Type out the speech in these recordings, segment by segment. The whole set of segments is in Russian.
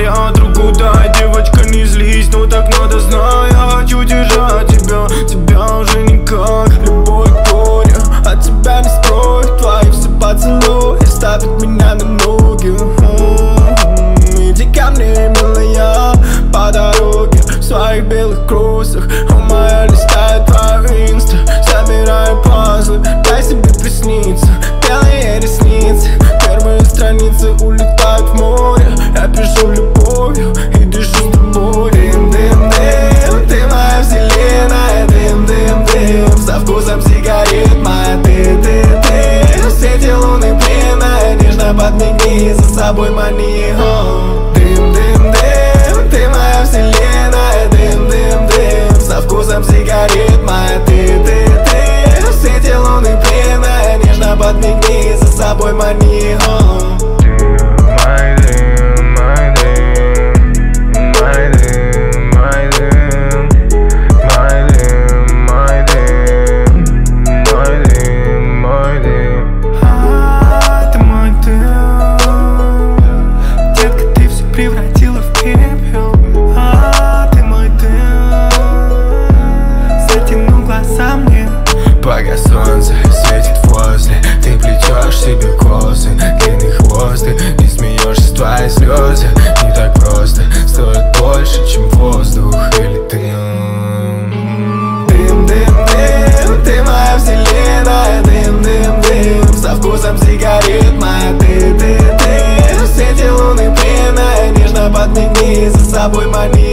говорят друг да, девочка, не злись, но так надо, знать. Я хочу держать тебя, тебя уже никак Любой горе от тебя не строит. Твои все поцелуи ставят меня на ноги. М-м-м. Иди ко мне, милая, по дороге В своих белых кросах собой мани О, Дым, дым, дым, ты моя вселенная. Дым, дым, дым, со вкусом сигарет Моя. Ты, ты, ты, в свете луны пленная Нежно подмигни, за собой мани косы Длинный хвост Ты не смеешься, твои слезы. Не так просто Стоит больше, чем воздух или дым. Дым, дым, Ты моя вселенная. Дым, дым, дым Со вкусом сигарет Моя. Ты, ты, ты В свете луны пленная Нежно подмигни За собой мани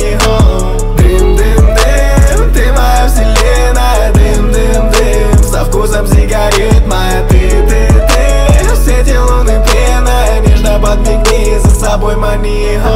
ты